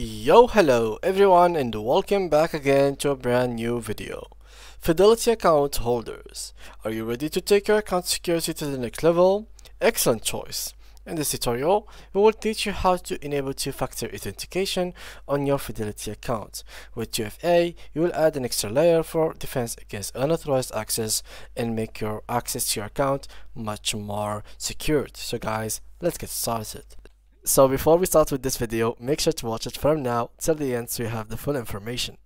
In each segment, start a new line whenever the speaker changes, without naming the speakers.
Yo hello everyone and welcome back again to a brand new video. Fidelity account holders, are you ready to take your account security to the next level? Excellent choice. In this tutorial, we will teach you how to enable two-factor authentication on your Fidelity account. With 2FA, you will add an extra layer for defense against unauthorized access and make your access to your account much more secured. So guys, let's get started. So before we start with this video, make sure to watch it from now till the end so you have the full information.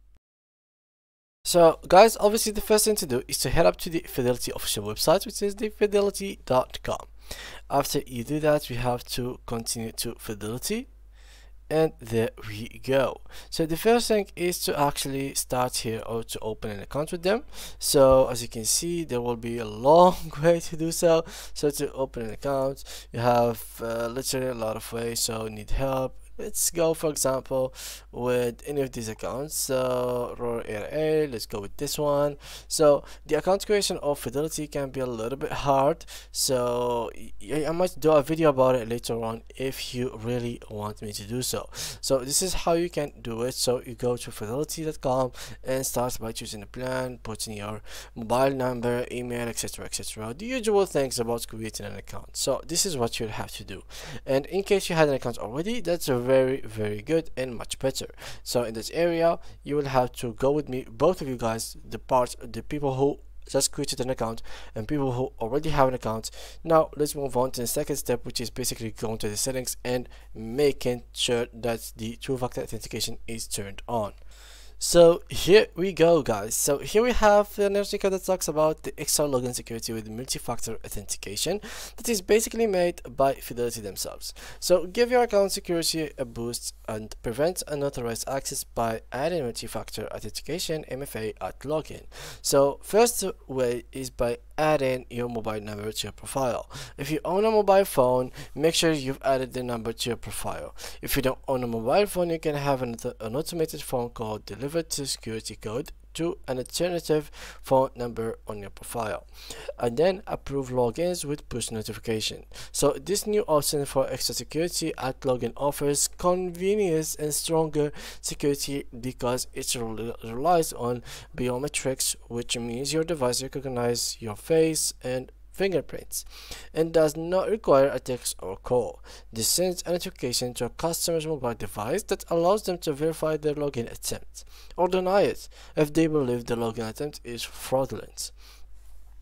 So guys, obviously the first thing to do is to head up to the Fidelity official website which is thefidelity.com. After you do that, we have to continue to Fidelity and there we go. So the first thing is to actually start here or to open an account with them. So as you can see there will be a long way to do so. So to open an account you have uh, literally a lot of ways. So need help let's go for example with any of these accounts. So Roar let's go with this one. So the account creation of Fidelity can be a little bit hard. So I might do a video about it later on if you really want me to do so. So this is how you can do it. So you go to fidelity.com and start by choosing a plan putting your mobile number email etc etc the usual things about creating an account. So this is what you'll have to do. And in case you had an account already that's a very very good and much better. So in this area you will have to go with me both of you guys the part the people who just created an account and people who already have an account. Now let's move on to the second step which is basically going to the settings and making sure that the two-factor authentication is turned on so here we go guys. So here we have an article that talks about the extra login security with multi-factor authentication that is basically made by Fidelity themselves. So give your account security a boost and prevent unauthorized access by adding multi-factor authentication MFA at login. So first way is by adding your mobile number to your profile. If you own a mobile phone, make sure you've added the number to your profile. If you don't own a mobile phone, you can have an, an automated phone call delivered to security code to an alternative phone number on your profile and then approve logins with push notification. So this new option for extra security at login offers convenience and stronger security because it relies on biometrics which means your device recognizes your face and fingerprints and does not require a text or call. This sends a notification to a customer's mobile device that allows them to verify their login attempt or deny it if they believe the login attempt is fraudulent.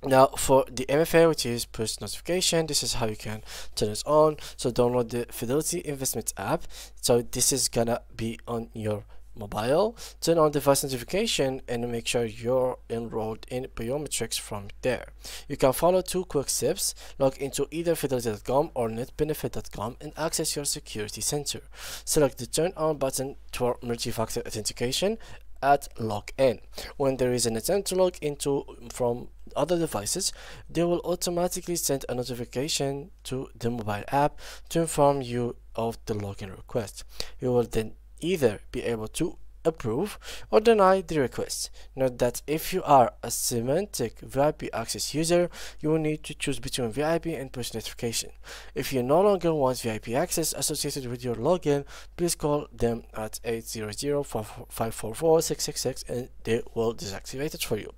Now for the MFA which is push notification this is how you can turn it on so download the Fidelity Investment app so this is gonna be on your mobile, turn on device notification and make sure you're enrolled in biometrics from there. You can follow two quick steps, log into either fidelity.com or netbenefit.com and access your security center. Select the turn on button for multi-factor authentication at login. When there is an attempt to log into from other devices, they will automatically send a notification to the mobile app to inform you of the login request. You will then either be able to approve or deny the request. Note that if you are a Symantec VIP access user, you will need to choose between VIP and push notification. If you no longer want VIP access associated with your login, please call them at 800-544-666 and they will deactivate it for you.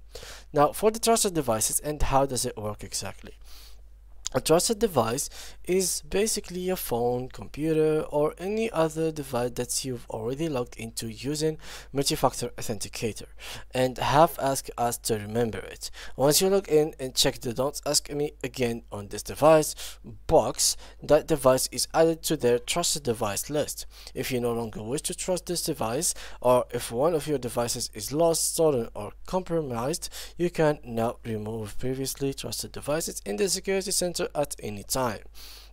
Now for the trusted devices and how does it work exactly? A trusted device is basically a phone, computer, or any other device that you've already logged into using multi-factor authenticator and have asked us to remember it. Once you log in and check the don't ask me again on this device box, that device is added to their trusted device list. If you no longer wish to trust this device or if one of your devices is lost, stolen, or compromised, you can now remove previously trusted devices in the security center at any time.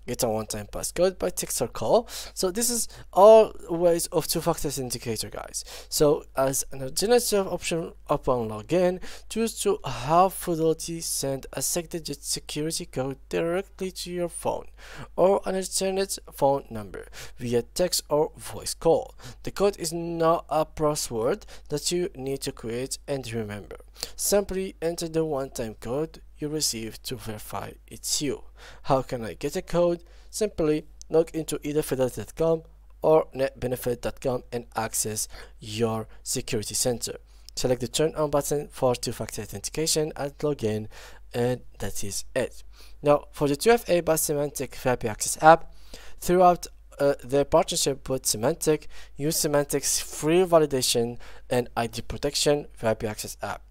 Get a one-time passcode by text or call. So this is all ways of two-factor authenticator guys. So as an alternative option upon login choose to have fidelity send a six-digit security code directly to your phone or an alternate phone number via text or voice call. The code is not a password that you need to create and remember. Simply enter the one-time code you receive to verify it's you. How can I get a code? Simply log into either fidelity.com or netbenefit.com and access your security center. Select the turn on button for two-factor authentication and login and that is it. Now for the 2FA by Symantec VIP Access app, throughout uh, their partnership with Symantec, use Symantec's free validation and ID protection VIP Access app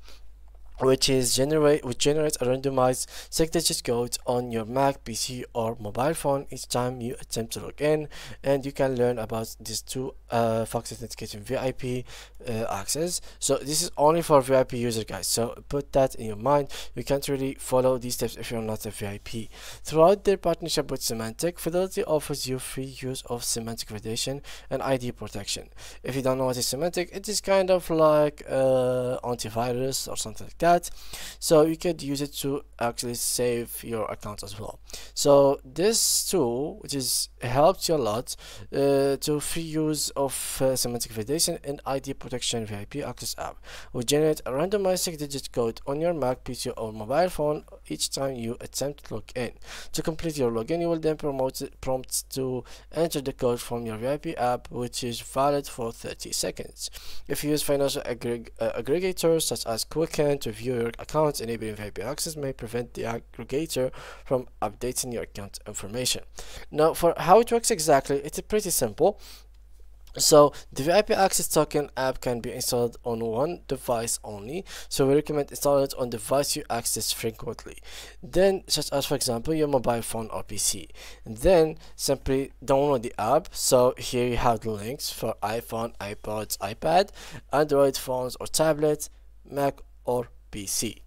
which is generate which generates a randomized six-digit code on your Mac, PC, or mobile phone each time you attempt to log in, and you can learn about these two uh, factor authentication VIP uh, access. So this is only for VIP user guys. So put that in your mind. You can't really follow these steps if you're not a VIP. Throughout their partnership with Symantec, Fidelity offers you free use of Symantec validation and ID protection. If you don't know what is Symantec, it is kind of like uh, antivirus or something like that that. So you could use it to actually save your account as well. So this tool which is helps you a lot uh, to free use of uh, Symantec validation and ID protection VIP access app. Will generate a randomized six digit code on your Mac PC or mobile phone each time you attempt to log in to complete your login you will then prompt to enter the code from your VIP app which is valid for 30 seconds if you use financial aggr uh, aggregators such as Quicken to view your accounts, enabling VIP access may prevent the aggregator from updating your account information. Now, for how it works exactly, it's pretty simple. So the VIP Access Token app can be installed on one device only. So we recommend installing it on device you access frequently. Then, such as for example your mobile phone or PC. And then simply download the app. So here you have the links for iPhone, iPods, iPad, Android phones or tablets, Mac or PC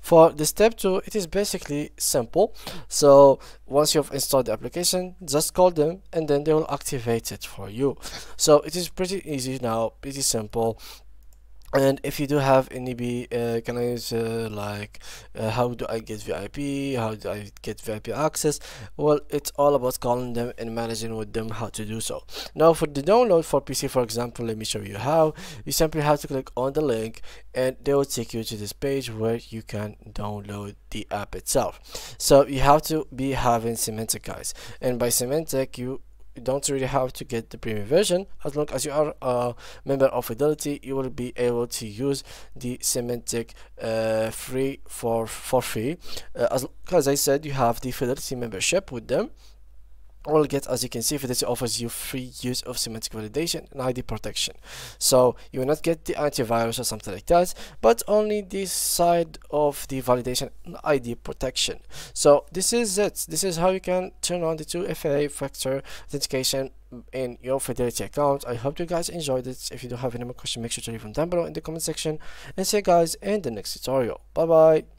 for the step 2 it is basically simple. So once you've installed the application just call them and then they will activate it for you. So it is pretty easy now. Pretty simple and if you do have any B, uh, can I use uh, like uh, how do I get VIP how do I get VIP access? Well it's all about calling them and managing with them how to do so. Now for the download for PC for example let me show you how. You simply have to click on the link and they will take you to this page where you can download the app itself. So you have to be having Symantec guys. And by Symantec you you don't really have to get the premium version. As long as you are a member of Fidelity you will be able to use the Symantec uh, free for for free. Uh, as, as I said you have the Fidelity membership with them will get as you can see Fidelity offers you free use of Symantec validation and ID protection so you will not get the antivirus or something like that but only this side of the validation and ID protection so this is it this is how you can turn on the 2FA factor authentication in your Fidelity account. I hope you guys enjoyed it. If you do have any more questions, make sure to leave them down below in the comment section. And see you guys in the next tutorial. Bye bye.